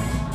Bye.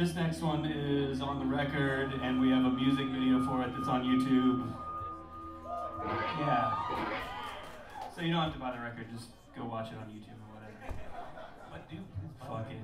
This next one is on the record, and we have a music video for it that's on YouTube. Yeah. So you don't have to buy the record, just go watch it on YouTube or whatever. What do? Fuck it.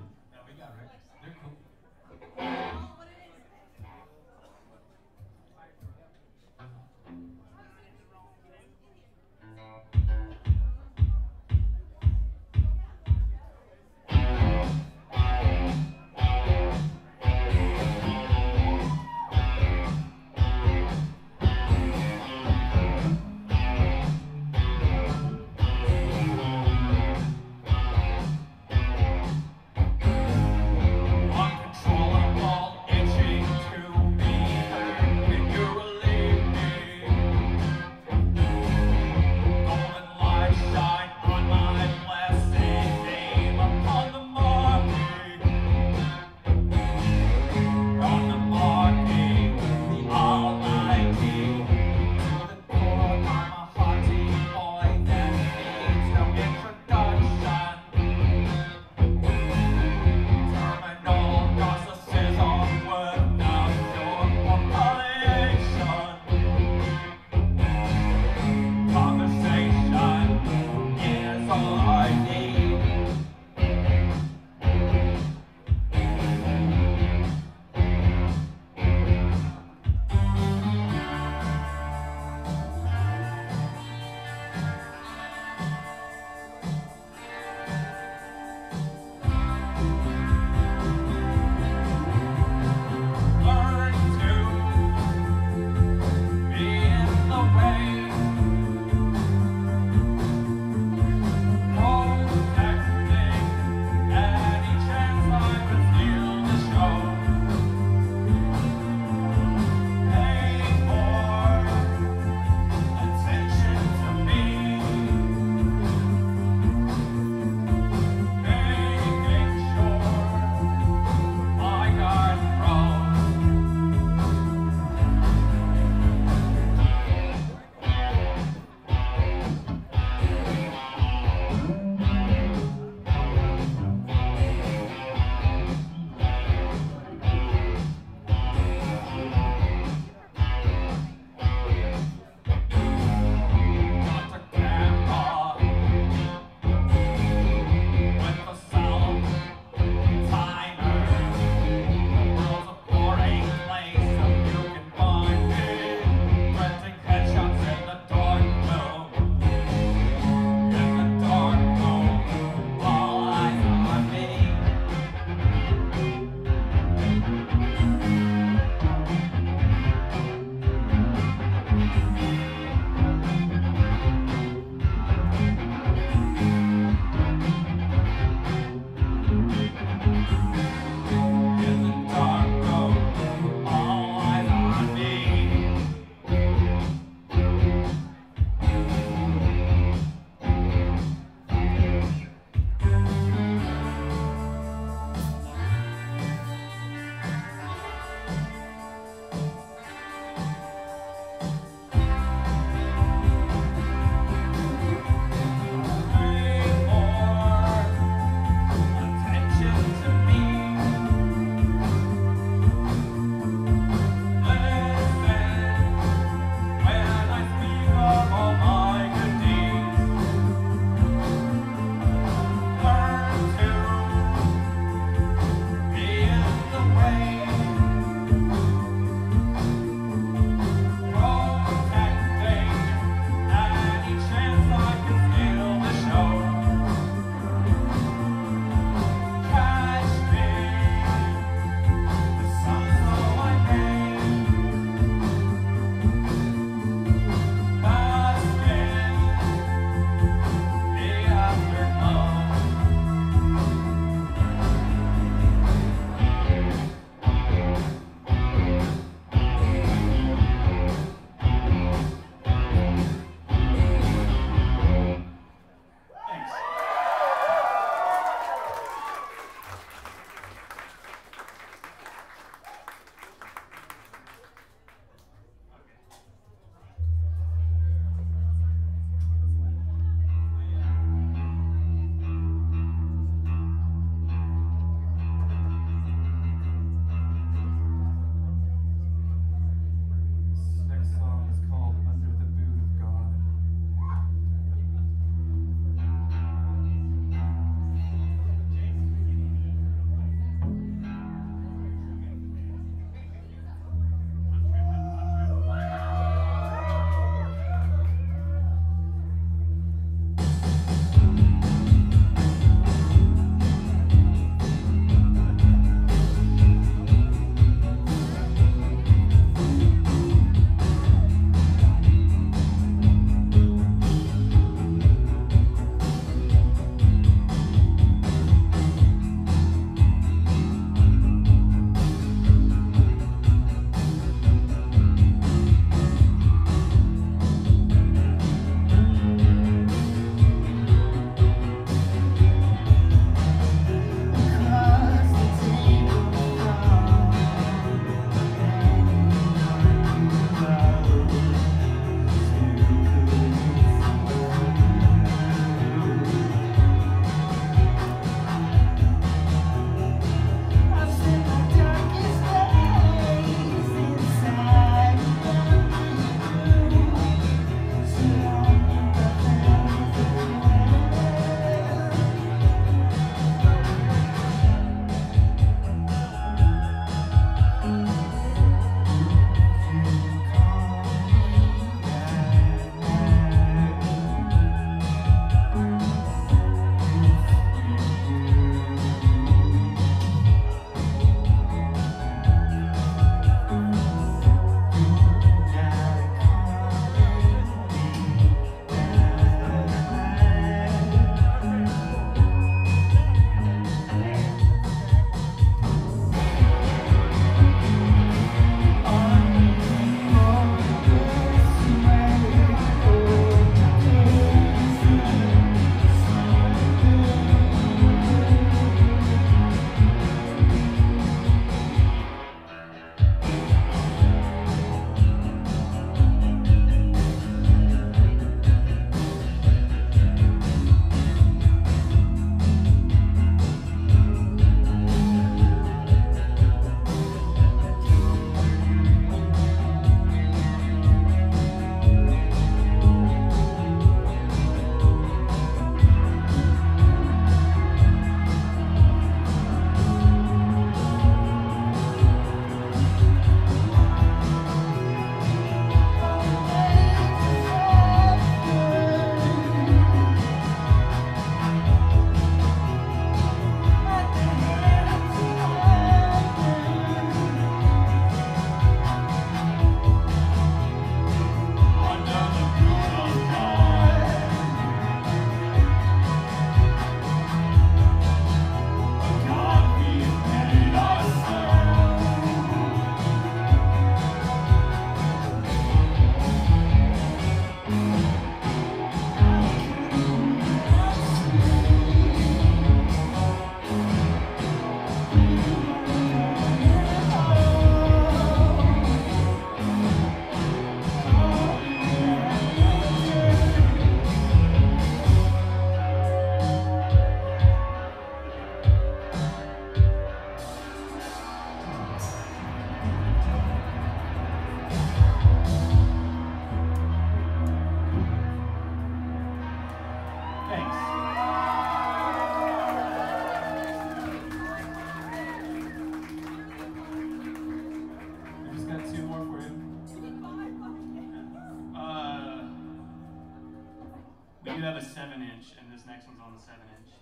A seven inch, and this next one's on the seven inch